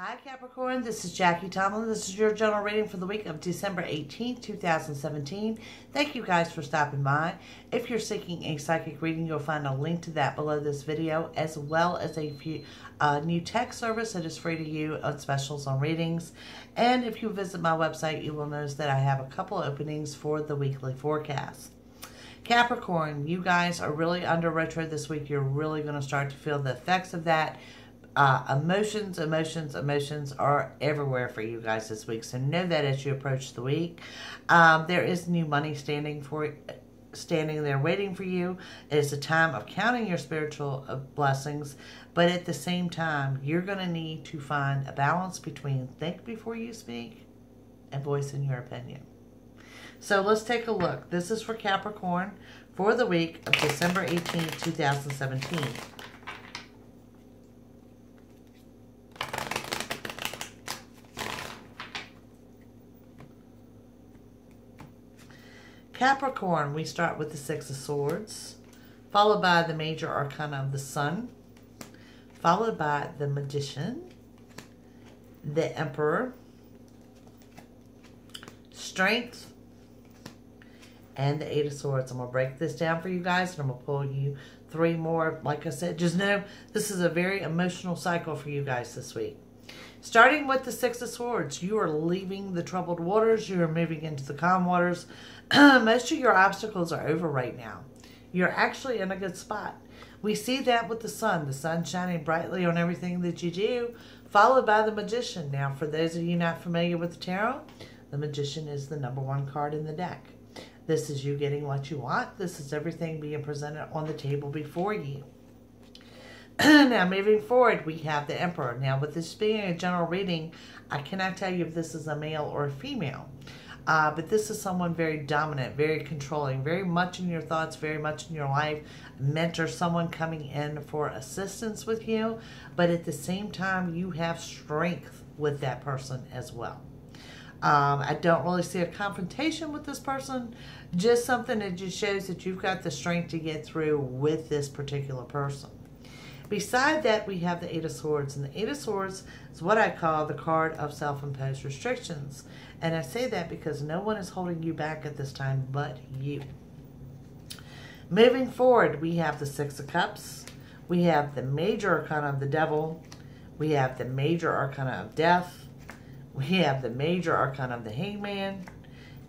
Hi Capricorn, this is Jackie Tomlin. This is your general reading for the week of December 18th, 2017. Thank you guys for stopping by. If you're seeking a psychic reading, you'll find a link to that below this video, as well as a few, uh, new text service that is free to you on specials on readings. And if you visit my website, you will notice that I have a couple openings for the weekly forecast. Capricorn, you guys are really under retro this week. You're really going to start to feel the effects of that uh, emotions, emotions, emotions are everywhere for you guys this week. So know that as you approach the week. Um, there is new money standing for standing there waiting for you. It is a time of counting your spiritual uh, blessings, but at the same time, you're going to need to find a balance between think before you speak and voicing your opinion. So let's take a look. This is for Capricorn for the week of December 18, 2017. Capricorn, we start with the Six of Swords, followed by the major arcana of the Sun, followed by the Magician, the Emperor, Strength, and the Eight of Swords. I'm going to break this down for you guys, and I'm going to pull you three more. Like I said, just know this is a very emotional cycle for you guys this week. Starting with the Six of Swords, you are leaving the troubled waters. You are moving into the calm waters. Most of your obstacles are over right now. You're actually in a good spot. We see that with the sun, the sun shining brightly on everything that you do, followed by the magician. Now, for those of you not familiar with the tarot, the magician is the number one card in the deck. This is you getting what you want. This is everything being presented on the table before you. now, moving forward, we have the Emperor. Now, with this being a general reading, I cannot tell you if this is a male or a female. Uh, but this is someone very dominant, very controlling, very much in your thoughts, very much in your life. Mentor, someone coming in for assistance with you. But at the same time, you have strength with that person as well. Um, I don't really see a confrontation with this person, just something that just shows that you've got the strength to get through with this particular person. Beside that, we have the Eight of Swords. And the Eight of Swords is what I call the card of self-imposed restrictions. And I say that because no one is holding you back at this time but you. Moving forward, we have the Six of Cups. We have the major arcana of the devil. We have the major arcana of death. We have the major arcana of the hangman.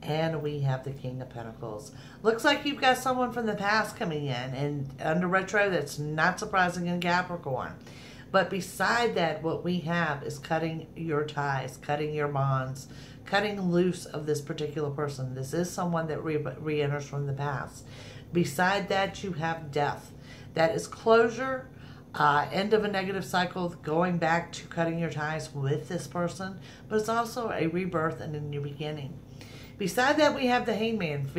And we have the King of Pentacles. Looks like you've got someone from the past coming in. And under retro, that's not surprising in Capricorn. But beside that, what we have is cutting your ties, cutting your bonds, cutting loose of this particular person. This is someone that re enters from the past. Beside that, you have death. That is closure, uh, end of a negative cycle, going back to cutting your ties with this person, but it's also a rebirth and a new beginning. Beside that, we have the hangman,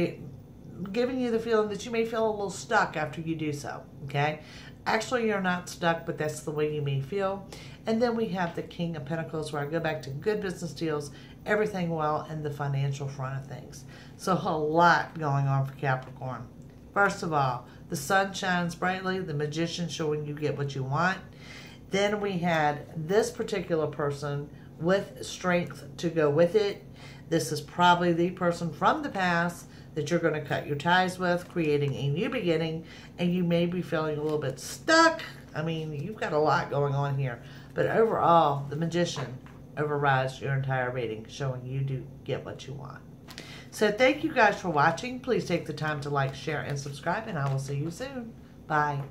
giving you the feeling that you may feel a little stuck after you do so, okay? Actually, you're not stuck, but that's the way you may feel. And then we have the King of Pentacles, where I go back to good business deals, everything well in the financial front of things. So a lot going on for Capricorn. First of all, the sun shines brightly, the magician showing you get what you want. Then we had this particular person with strength to go with it. This is probably the person from the past that you're going to cut your ties with, creating a new beginning, and you may be feeling a little bit stuck. I mean, you've got a lot going on here. But overall, the magician overrides your entire reading, showing you do get what you want. So thank you guys for watching. Please take the time to like, share, and subscribe, and I will see you soon. Bye.